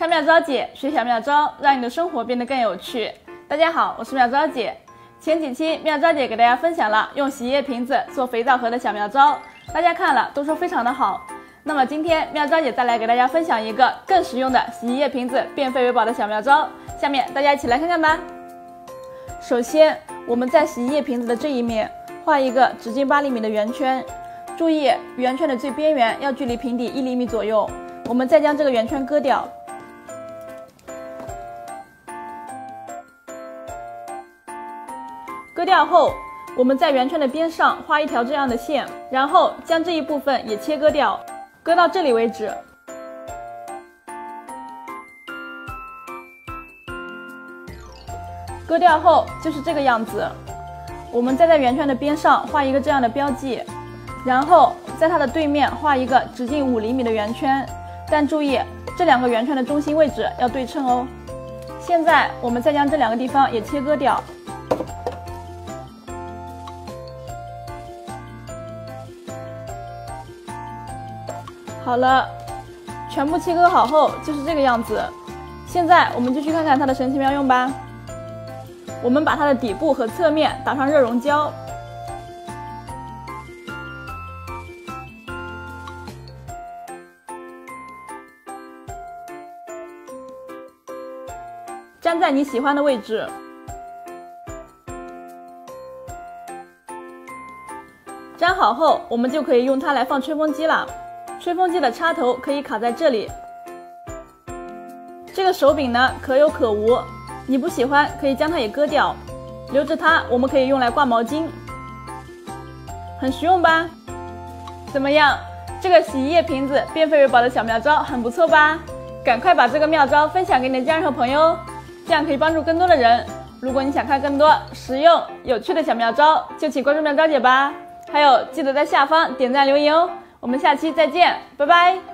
看妙招姐，学小妙招，让你的生活变得更有趣。大家好，我是妙招姐。前几期妙招姐给大家分享了用洗衣液瓶子做肥皂盒的小妙招，大家看了都说非常的好。那么今天妙招姐再来给大家分享一个更实用的洗衣液瓶子变废为宝的小妙招，下面大家一起来看看吧。首先，我们在洗衣液瓶子的这一面画一个直径八厘米的圆圈，注意圆圈的最边缘要距离瓶底一厘米左右。我们再将这个圆圈割掉。割掉后，我们在圆圈的边上画一条这样的线，然后将这一部分也切割掉，割到这里为止。割掉后就是这个样子。我们再在圆圈的边上画一个这样的标记，然后在它的对面画一个直径五厘米的圆圈，但注意这两个圆圈的中心位置要对称哦。现在我们再将这两个地方也切割掉。好了，全部切割好后就是这个样子。现在我们就去看看它的神奇妙用吧。我们把它的底部和侧面打上热熔胶，粘在你喜欢的位置。粘好后，我们就可以用它来放吹风机了。吹风机的插头可以卡在这里，这个手柄呢可有可无，你不喜欢可以将它也割掉，留着它我们可以用来挂毛巾，很实用吧？怎么样，这个洗衣液瓶子变废为宝的小妙招很不错吧？赶快把这个妙招分享给你的家人和朋友，这样可以帮助更多的人。如果你想看更多实用有趣的小妙招，就请关注妙招姐吧。还有记得在下方点赞留言哦。我们下期再见，拜拜。